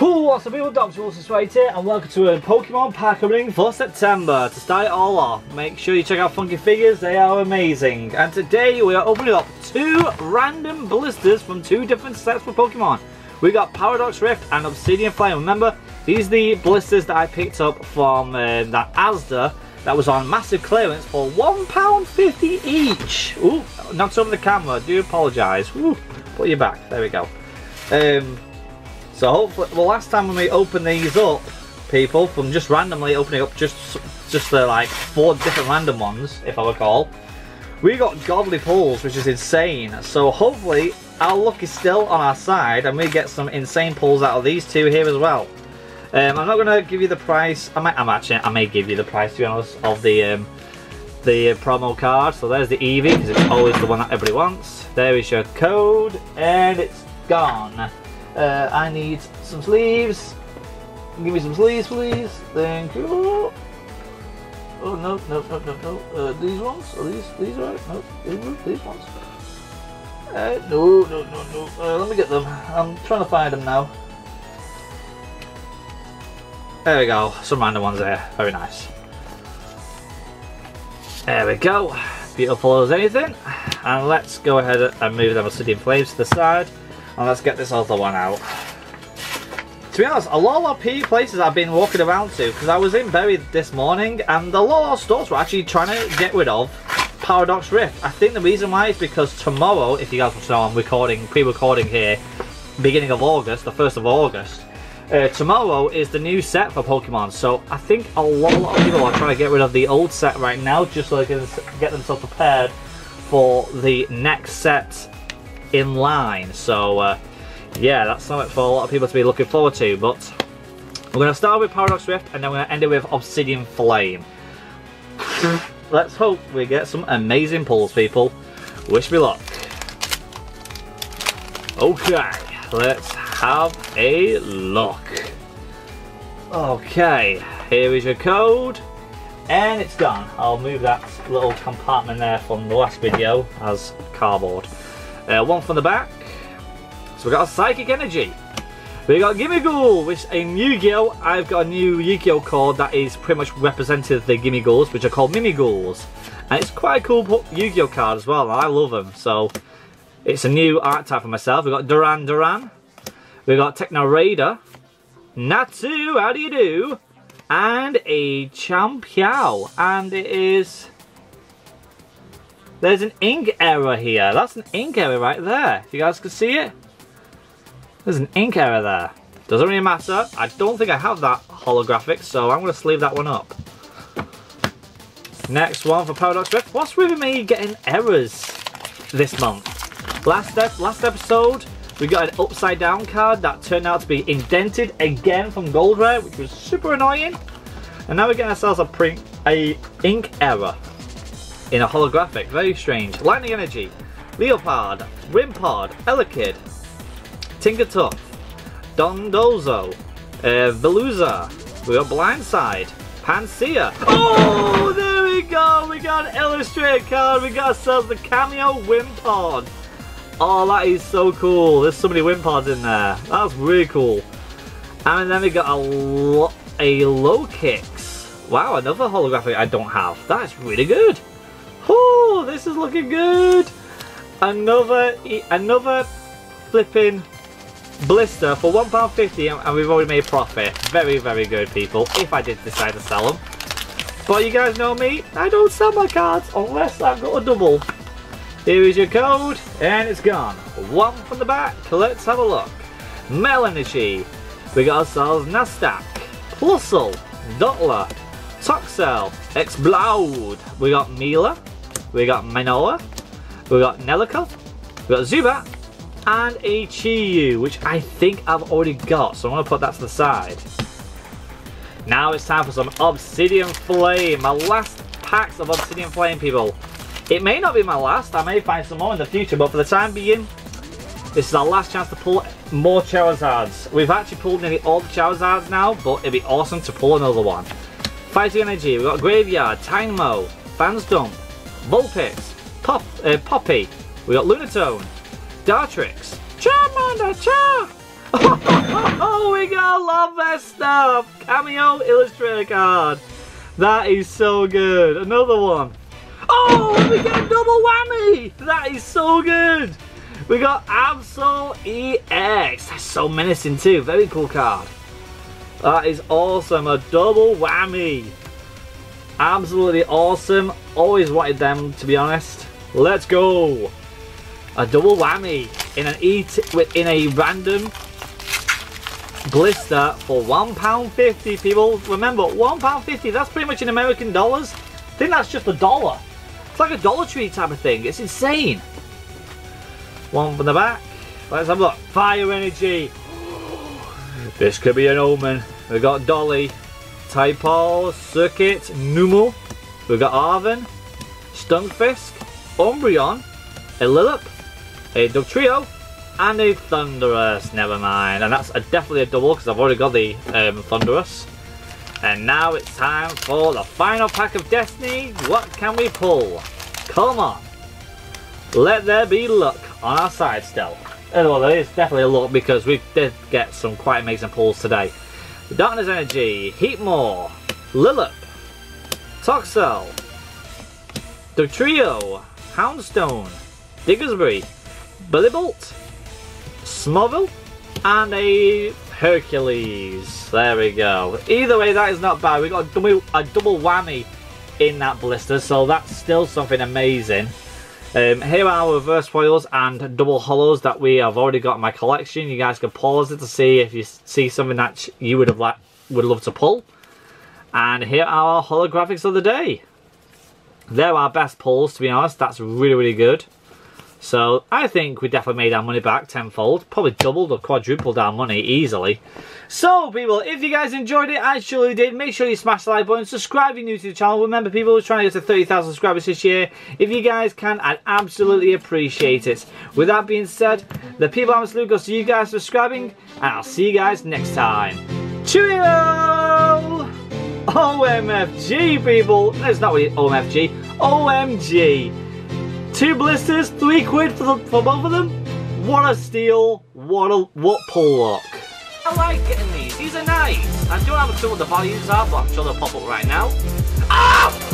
Cool, what's up people, Dr. Wilson Swaite here and welcome to a Pokemon pack opening for September. To start it all off, make sure you check out Funky Figures, they are amazing. And today we are opening up two random blisters from two different sets for Pokemon. We got Paradox Rift and Obsidian Flame. Remember, these are the blisters that I picked up from uh, that Asda that was on massive clearance for £1.50 each. Ooh, knocked over the camera, do apologise. Put you back, there we go. Um, so hopefully, well last time when we opened these up, people, from just randomly opening up just just the like four different random ones, if I recall, we got godly pulls, which is insane. So hopefully our luck is still on our side and we get some insane pulls out of these two here as well. Um, I'm not going to give you the price, I might, I'm actually, I may give you the price to be honest, of the um, the promo card. So there's the Eevee, because it's always the one that everybody wants. There is your code, and it's gone. Uh, I need some sleeves. Give me some sleeves, please. Thank you. Oh no, no, no, no, no. Uh, these ones? Are these these right? No, these, ones. Uh, no, no, no, no. Uh, let me get them. I'm trying to find them now. There we go. Some random ones there. Very nice. There we go. Beautiful as anything. And let's go ahead and move them obsidian flames to the side. And let's get this other one out. To be honest, a lot of places I've been walking around to, because I was in Bury this morning, and a lot of stores were actually trying to get rid of Paradox Rift. I think the reason why is because tomorrow, if you guys want to know, I'm recording, pre-recording here, beginning of August, the 1st of August, uh, tomorrow is the new set for Pokemon, so I think a lot, a lot, of people are trying to get rid of the old set right now, just so they can get themselves prepared for the next set in line. So uh, yeah, that's something for a lot of people to be looking forward to. But we're going to start with Paradox Rift and then we're going to end it with Obsidian Flame. Let's hope we get some amazing pulls, people. Wish me luck. Okay, let's have a look. Okay, here is your code. And it's gone. I'll move that little compartment there from the last video as cardboard. Uh, one from the back. So we got a Psychic Energy. We got Gimmighoul, which in Yu-Gi-Oh! I've got a new Yu-Gi-Oh! card that is pretty much representative of the Gimmighouls, which are called Mimighouls. And it's quite a cool Yu-Gi-Oh! card as well, I love them. So it's a new art type for myself. We've got Duran Duran. We've got Techno Radar. Natu, how do you do? And a Champiao. And it is there's an ink error here. That's an ink error right there. If you guys can see it. There's an ink error there. Doesn't really matter. I don't think I have that holographic, so I'm going to sleeve that one up. Next one for Paradox Rift. What's with me getting errors this month? Last, last episode, we got an upside down card that turned out to be indented again from Gold Rare, which was super annoying. And now we're getting ourselves a print, a ink error in a holographic. Very strange. Lightning Energy, Leopard, Wimpod, Elekid, Tinkatuff, Dondozo, uh, Veluza, we got Blindside, Pansear. Oh, there we go. We got an illustrated card. We got ourselves the Cameo Wimpod. Oh, that is so cool. There's so many Wimpods in there. That's really cool. And then we got a, lo a low kicks. Wow, another holographic I don't have. That's really good. Oh, this is looking good. Another, another flipping blister for £1.50 and we've already made a profit. Very, very good people, if I did decide to sell them. But you guys know me, I don't sell my cards unless I've got a double. Here is your code, and it's gone. One from the back, let's have a look. Melanichi, we got ourselves Nastak, Plusle, Dottler, Toxel, Explode, we got Mila, we got Manoa, we got Nelica, we got Zubat, and a Chi-Yu, which I think I've already got, so I'm going to put that to the side. Now it's time for some Obsidian Flame, my last packs of Obsidian Flame, people. It may not be my last, I may find some more in the future, but for the time being, this is our last chance to pull more Charizards. We've actually pulled nearly all the Charizards now, but it'd be awesome to pull another one. Fighting Energy, we've got Graveyard, Tynamo, Fansdump, Vulpix, Pop, uh, Poppy, we got Lunatone, Dartrix, Charmander, Char, Oh, we got Love stuff! Cameo Illustrator card. That is so good. Another one. Oh, we get double whammy! That is so good. We got Absol EX. That's so menacing too. Very cool card. That is awesome. A double whammy. Absolutely awesome. Always wanted them, to be honest. Let's go. A double whammy in an eat in a random blister for £1.50 people. Remember, £1.50, that's pretty much in American dollars. I think that's just a dollar. It's like a Dollar Tree type of thing. It's insane. One from the back. Let's have a look. Fire Energy. This could be an omen. We've got Dolly, Typal, Circuit, Numel. We've got Arven, Stunfisk, Umbreon, a Lilip, a Dugtrio, and a Thundurus. Never mind. And that's a, definitely a double because I've already got the um, Thundurus. And now it's time for the final pack of Destiny. What can we pull? Come on. Let there be luck on our side still. Well, there is definitely a luck because we did get some quite amazing pulls today. Darkness Energy, Heatmor, Lilip, Toxel, Dugtrio, Houndstone, Diggersbury, Billybolt, Smurville, and a Hercules. There we go. Either way, that is not bad. We got a double, a double whammy in that blister, so that's still something amazing. Um, here are our reverse foils and double hollows that we have already got in my collection. You guys can pause it to see if you see something that you would have like would love to pull. And here are our holographics of the day. They're our best pulls, to be honest. That's really, really good. So I think we definitely made our money back tenfold. Probably doubled or quadrupled our money easily. So people, if you guys enjoyed it, I surely did, make sure you smash the like button, subscribe if you're new to the channel. Remember people we're trying to get to 30,000 subscribers this year. If you guys can, I'd absolutely appreciate it. With that being said, the people I'm salute goes to you guys subscribing, and I'll see you guys next time. Cheerio! OMFG people! That's not really OMFG. OMG! Two blisters, three quid for, the, for both of them? What a steal, what a what pull luck. I like getting these, these are nice. I don't have a clue what the values are, but I'm sure they'll pop up right now. Oh!